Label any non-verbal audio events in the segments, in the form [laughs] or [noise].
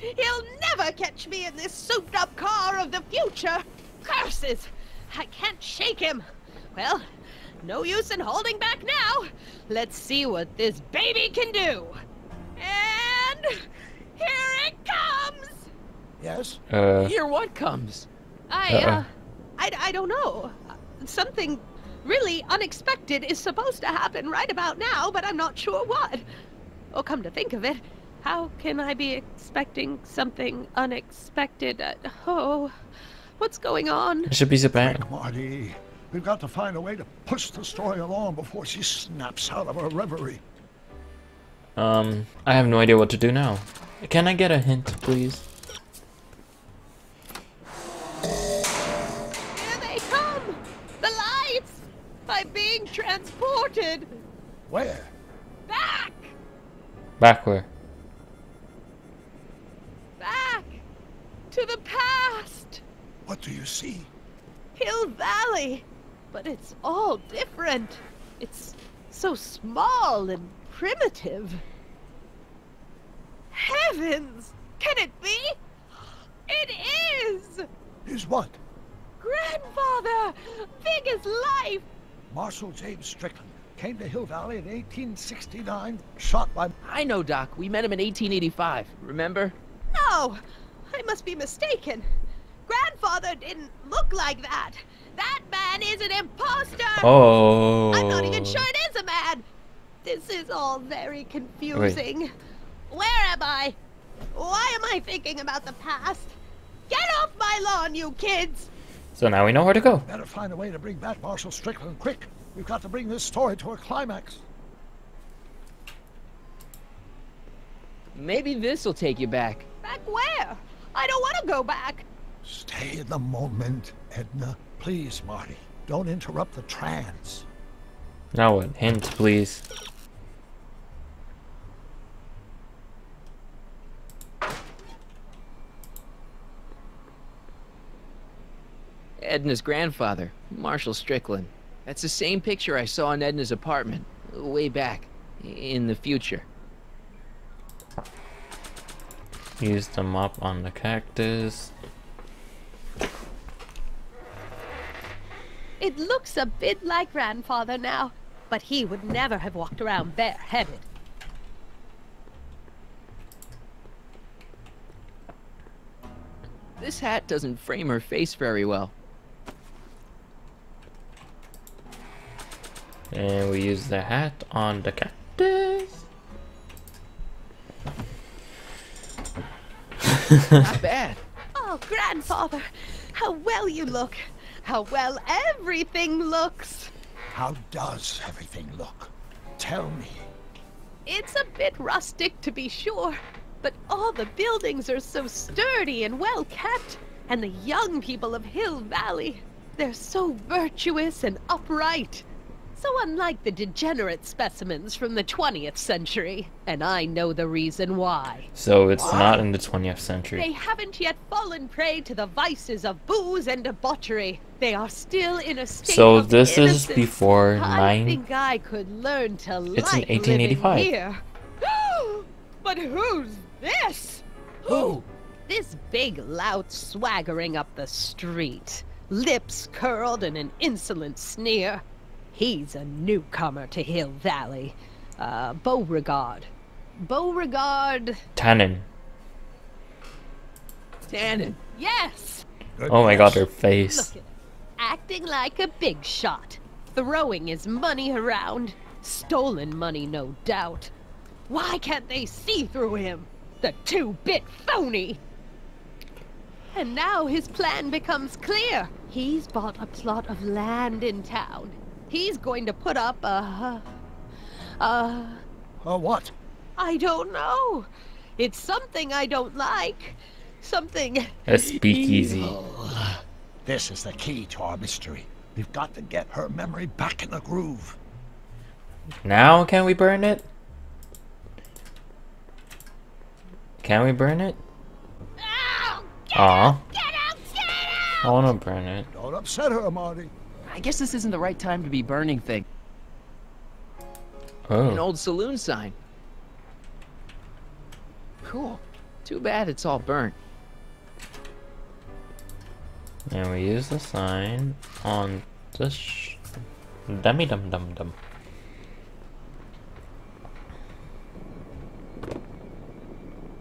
He'll never catch me in this souped up car of the future. Curses! I can't shake him. Well, no use in holding back now. Let's see what this baby can do. And here it comes. Yes? Uh, Here what comes? I, Uh-oh. uh, I, I don't know. Something really unexpected is supposed to happen right about now, but I'm not sure what. Oh, come to think of it, how can I be expecting something unexpected? Uh, oh, what's going on? it should be Japan. Quick, Marty. We've got to find a way to push the story along before she snaps out of her reverie. Um, I have no idea what to do now. Can I get a hint, please? Here they come! The lights! I'm being transported Where? back! Back where? Back! To the past! What do you see? Hill Valley! But it's all different. It's so small and primitive. Heavens! Can it be? It is! Is what? Grandfather! Big as life! Marshal James Strickland came to Hill Valley in 1869, shot by... I know, Doc. We met him in 1885. Remember? No! I must be mistaken. Grandfather didn't look like that. That man is an imposter! Oh. I'm not even sure it is a man. This is all very confusing. Where am I? Why am I thinking about the past? Get off my lawn, you kids! So now we know where to go. Better find a way to bring back Marshal Strickland quick. We've got to bring this story to a climax. Maybe this'll take you back. Back where? I don't want to go back. Stay in the moment, Edna. Please, Marty. Don't interrupt the trance. Now what? Hint, please. Edna's grandfather, Marshal Strickland. That's the same picture I saw in Edna's apartment, way back, in the future. Use the mop on the cactus. It looks a bit like grandfather now, but he would never have walked around bareheaded. This hat doesn't frame her face very well. And we use the hat on the cactus. Not bad. [laughs] Oh, grandfather, how well you look. How well everything looks. How does everything look? Tell me. It's a bit rustic to be sure, but all the buildings are so sturdy and well kept. And the young people of Hill Valley, they're so virtuous and upright. So unlike the degenerate specimens from the 20th century. And I know the reason why. So it's not in the 20th century. They haven't yet fallen prey to the vices of booze and debauchery. They are still in a state So of this is innocence. before I nine. think I could learn to It's in like 1885. living here. [gasps] but who's this? Who? [gasps] This big lout swaggering up the street, lips curled in an insolent sneer. He's a newcomer to Hill Valley. Uh, Beauregard. Beauregard. Tannen. Tannen. Yes! Good Oh my god, guess. her face. Look at. Acting like a big shot. Throwing his money around. Stolen money, no doubt. Why can't they see through him? The two-bit phony! And now his plan becomes clear. He's bought a plot of land in town. He's going to put up a... Uh, Uh, what? I don't know. It's something I don't like. Something A speakeasy. This is the key to our mystery. We've got to get her memory back in the groove. Now can we burn it? Can we burn it? Ow! Aw. Get out! Get out! I wanna burn it. Don't upset her, Marty. I guess this isn't the right time to be burning things. Oh. An Oh. old saloon sign. Cool. Too bad it's all burnt. And we use the sign on the sh dummy dum dum dum.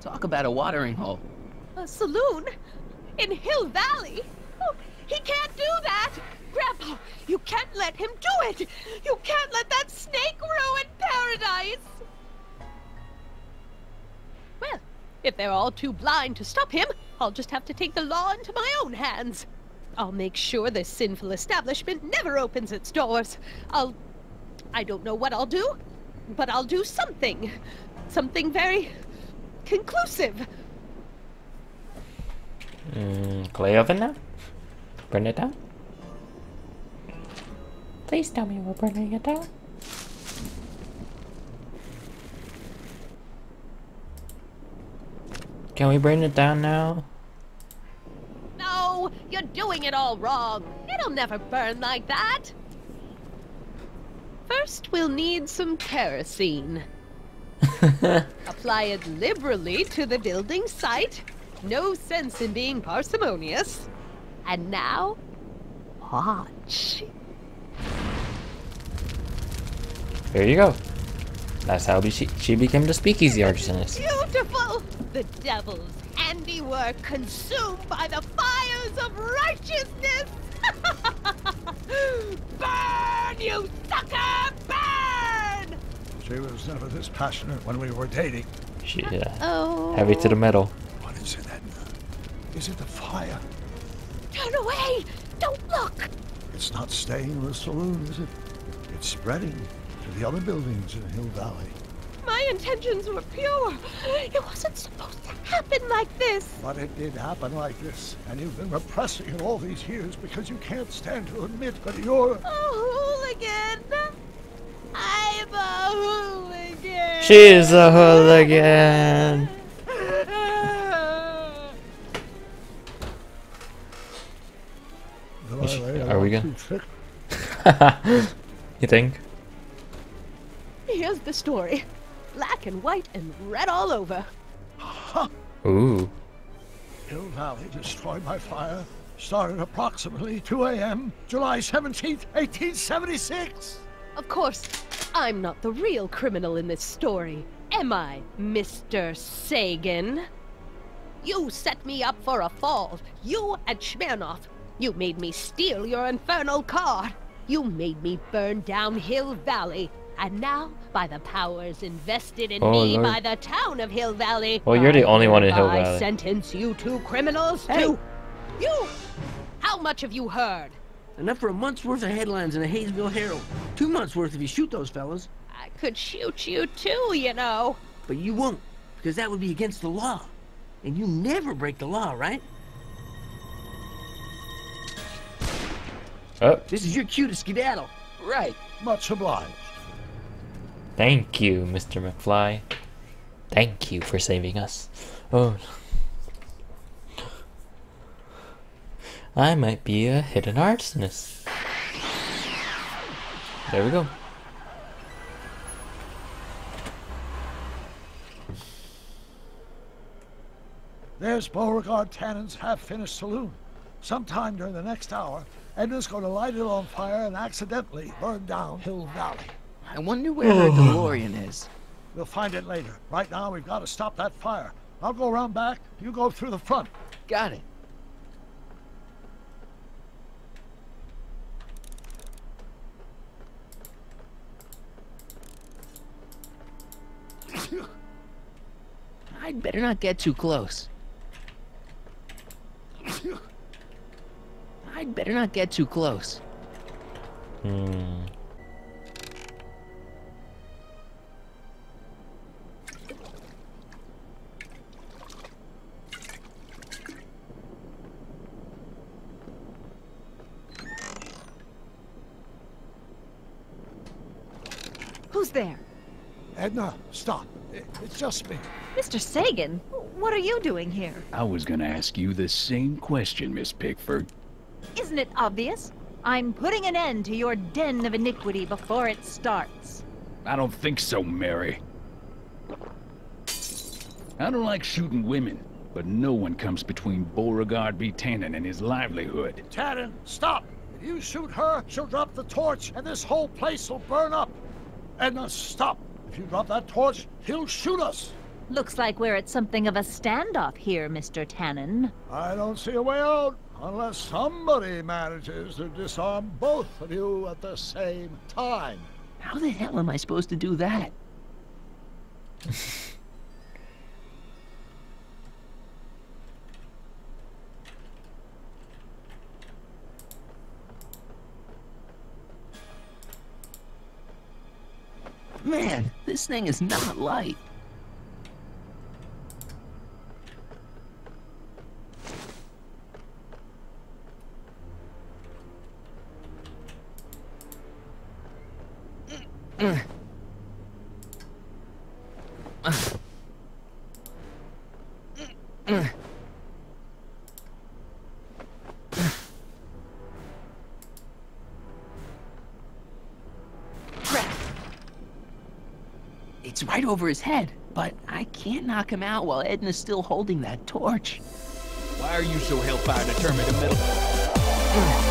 Talk about a watering hole. A saloon? In Hill Valley? Oh, he can't do that! [gasps] You can't let him do it! You can't let that snake ruin paradise! Well, if they're all too blind to stop him, I'll just have to take the law into my own hands. I'll make sure this sinful establishment never opens its doors. I'll. I don't know what I'll do, but I'll do something. Something very. conclusive. Mm, now? Burn it down? Please tell me we're burning it down. Can we burn it down now? No, you're doing it all wrong. It'll never burn like that. First, we'll need some kerosene. [laughs] Apply it liberally to the building site. No sense in being parsimonious. And now, watch. Here you go. That's how she, she became the speakeasy arsonist. Beautiful! The devil's handiwork consumed by the fires of righteousness! [laughs] burn, you sucker! Burn! She was never this passionate when we were dating. She, uh, Oh. heavy to the metal. What is it, Edna? Is it the fire? Turn away! Don't look! It's not staying in the saloon, is it? It's spreading to the other buildings in Hill Valley. My intentions were pure. It wasn't supposed to happen like this. But it did happen like this, and you've been repressing it all these years because you can't stand to admit that you're... A hooligan. I'm a hooligan. She's a hooligan. Did I Is- lay it are we on gonna- [laughs] you think? Here's the story. Black and white and red all over. Ooh. Hill Valley destroyed by fire started approximately 2 a.m. July 17th, 1876. Of course, I'm not the real criminal in this story, am I, Mr. Sagan? You set me up for a fall. You and Smirnoff. You made me steal your infernal car. You made me burn down Hill Valley. And now, by the powers invested in Oh, me Lord. by the town of Hill Valley, Well, you're the I only one in Hill hereby Valley. sentence you two criminals Hey. to... You! How much have you heard? Enough for a month's worth of headlines in the Hayesville Herald. Two months worth if you shoot those fellas. I could shoot you too, you know. But you won't, because that would be against the law. And you never break the law, right? Oh, This is your cue to skedaddle. Right. Much obliged. Thank you, Mr. McFly. Thank you for saving us. Oh. I might be a hidden arsonist. There we go. There's Beauregard Tannen's half-finished saloon. Sometime during the next hour, Edna's going to light it on fire and accidentally burn down Hill Valley. I wonder where her [sighs] DeLorean is. We'll find it later. Right now, we've got to stop that fire. I'll go around back. You go through the front. Got it. [laughs] I'd better not get too close. [laughs] I'd better not get too close. Hmm. Who's there? Edna, stop. It's just me. Mr. Sagan? What are you doing here? I was gonna ask you the same question, Miss Pickford. Isn't it obvious? I'm putting an end to your den of iniquity before it starts. I don't think so, Mary. I don't like shooting women, but no one comes between Beauregard B. Tannen and his livelihood. Tannen, stop! If you shoot her, she'll drop the torch, and this whole place will burn up. Edna, stop! If you drop that torch, he'll shoot us. Looks like we're at something of a standoff here, Mr. Tannen. I don't see a way out unless somebody manages to disarm both of you at the same time. How the hell am I supposed to do that? [laughs] Man, this thing is not light. It's right over his head, but I can't knock him out while Edna's still holding that torch. Why are you so hellfire determined to meddle?